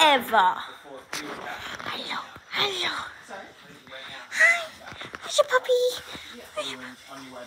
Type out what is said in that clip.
ever. Hello, hello. Hi, where's your puppy? Where's your puppy?